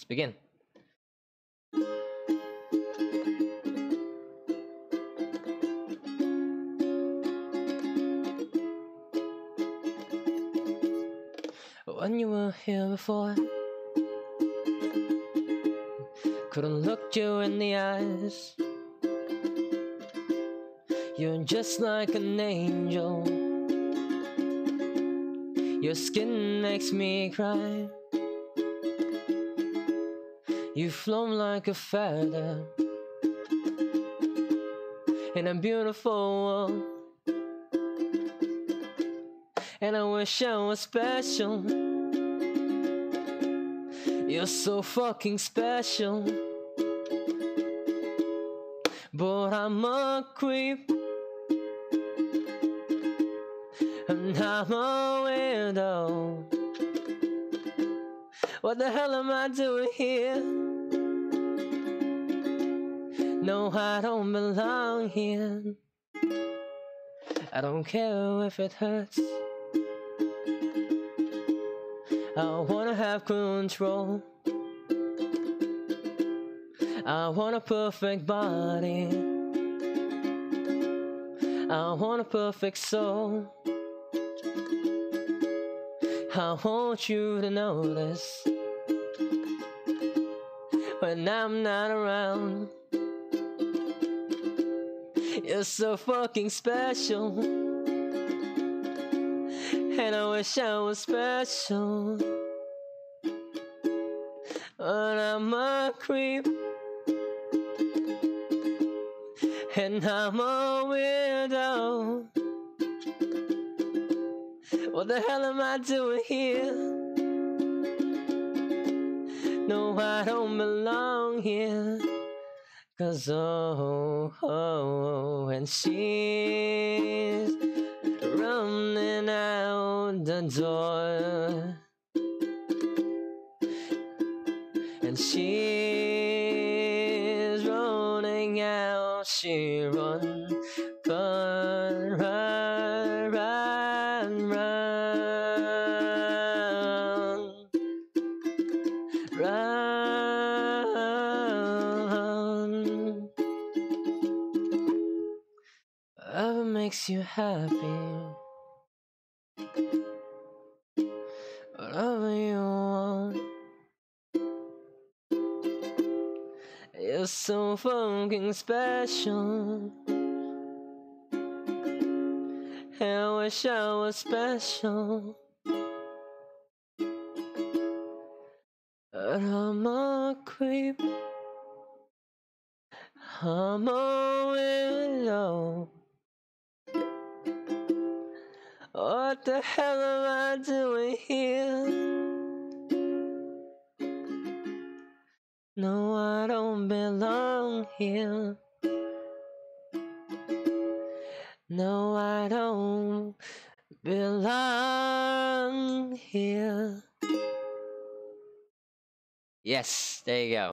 Let's begin. When you were here before, couldn't look you in the eyes. You're just like an angel. Your skin makes me cry. You've flown like a feather in a beautiful world. And I wish I was special. You're so fucking special. But I'm a creep. And I'm a weirdo. What the hell am I doing here? No, I don't belong here. I don't care if it hurts. I wanna have control. I want a perfect body. I want a perfect soul. I want you to notice when I'm not around. You're so fucking special. And I wish I was special. But I'm a creep. And I'm a weirdo. What the hell am I doing here? No, I don't belong here. Cause oh, oh, oh, and she's running out the door. And she's running out, she run, makes you happy, whatever you want. You're so fucking special. I wish I was special. But I'm a creep. I'm a widow. What the hell am I doing here? No, I don't belong here. No, I don't belong here. Yes, there you go.